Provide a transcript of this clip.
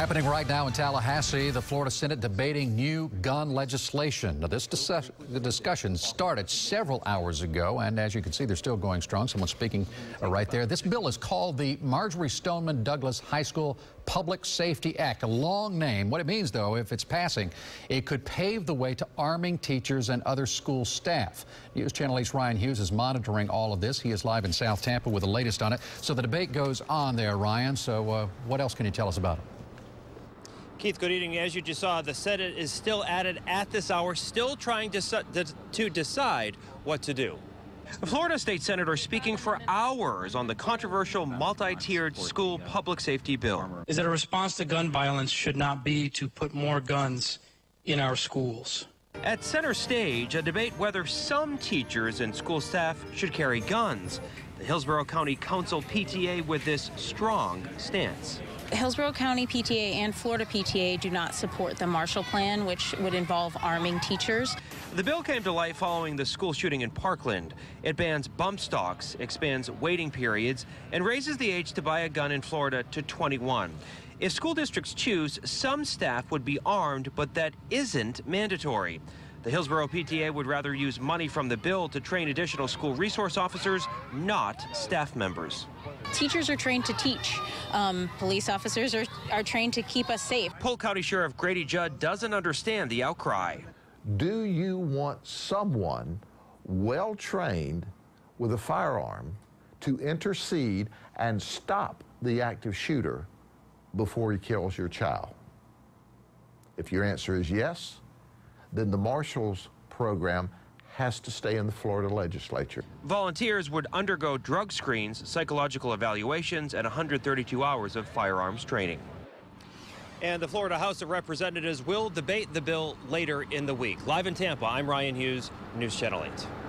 Happening right now in Tallahassee, the Florida Senate debating new gun legislation. Now, this dis the discussion started several hours ago, and as you can see, they're still going strong. Someone speaking uh, right there. This bill is called the Marjory Stoneman Douglas High School Public Safety Act, a long name. What it means, though, if it's passing, it could pave the way to arming teachers and other school staff. News Channel 8's Ryan Hughes is monitoring all of this. He is live in South Tampa with the latest on it. So the debate goes on there, Ryan. So uh, what else can you tell us about it? Keith, good evening. As you just saw, the Senate is still at it at this hour, still trying to, to decide what to do. The Florida State Senator speaking for hours on the controversial multi-tiered school public safety bill. Is that a response to gun violence should not be to put more guns in our schools. At center stage, a debate whether some teachers and school staff should carry guns. The Hillsborough County Council PTA with this strong stance. Hillsborough County PTA and Florida PTA do not support the Marshall Plan, which would involve arming teachers. The bill came to light following the school shooting in Parkland. It bans bump stocks, expands waiting periods, and raises the age to buy a gun in Florida to 21. If school districts choose, some staff would be armed, but that isn't mandatory. The Hillsborough PTA would rather use money from the bill to train additional school resource officers, not staff members. Teachers are trained to teach. Um, police officers are, are trained to keep us safe. Polk County Sheriff Grady Judd doesn't understand the outcry. Do you want someone well trained with a firearm to intercede and stop the active shooter before he kills your child? If your answer is yes, then the Marshals program has to stay in the Florida legislature. Volunteers would undergo drug screens, psychological evaluations, and 132 hours of firearms training. And the Florida House of Representatives will debate the bill later in the week. Live in Tampa, I'm Ryan Hughes, News Channel 8.